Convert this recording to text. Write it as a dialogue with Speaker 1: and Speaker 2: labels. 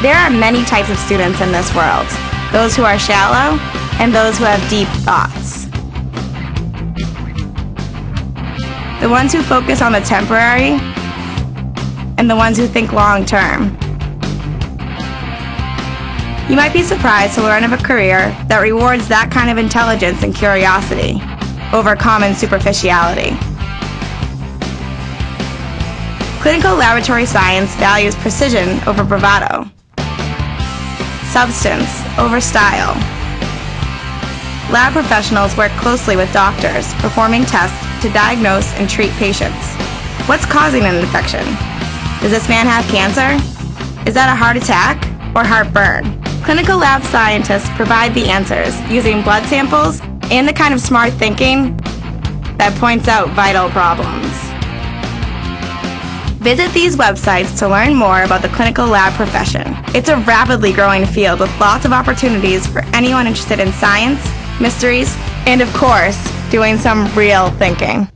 Speaker 1: There are many types of students in this world those who are shallow and those who have deep thoughts. The ones who focus on the temporary and the ones who think long term. You might be surprised to learn of a career that rewards that kind of intelligence and curiosity over common superficiality. Clinical laboratory science values precision over bravado, substance over style. Lab professionals work closely with doctors, performing tests to diagnose and treat patients. What's causing an infection? Does this man have cancer? Is that a heart attack or heartburn? Clinical lab scientists provide the answers using blood samples and the kind of smart thinking that points out vital problems. Visit these websites to learn more about the clinical lab profession. It's a rapidly growing field with lots of opportunities for anyone interested in science, mysteries, and of course, doing some real thinking.